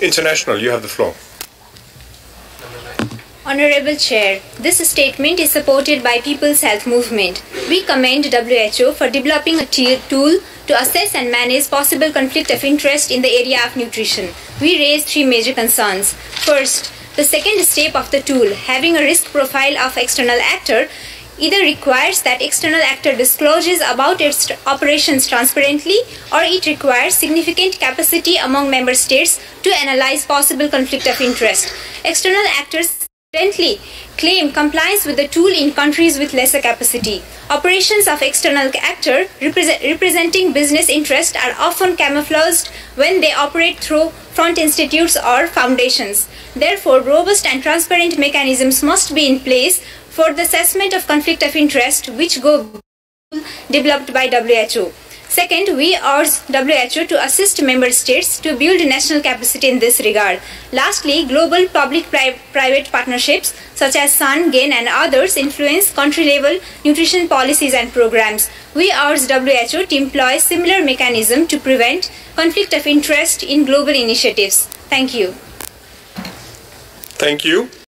International, you have the floor. Honorable Chair, this statement is supported by People's Health Movement. We commend WHO for developing a tool to assess and manage possible conflict of interest in the area of nutrition. We raise three major concerns. First, the second step of the tool, having a risk profile of external actor, either requires that external actor discloses about its operations transparently or it requires significant capacity among member states to analyze possible conflict of interest. External actors Currently, claim compliance with the tool in countries with lesser capacity. Operations of external actor represent, representing business interest are often camouflaged when they operate through front institutes or foundations. Therefore, robust and transparent mechanisms must be in place for the assessment of conflict of interest which go developed by WHO. Second, we urge WHO to assist member states to build national capacity in this regard. Lastly, global public-private partnerships such as SUN, GAIN and others influence country-level nutrition policies and programs. We urge WHO to employ similar mechanism to prevent conflict of interest in global initiatives. Thank you. Thank you.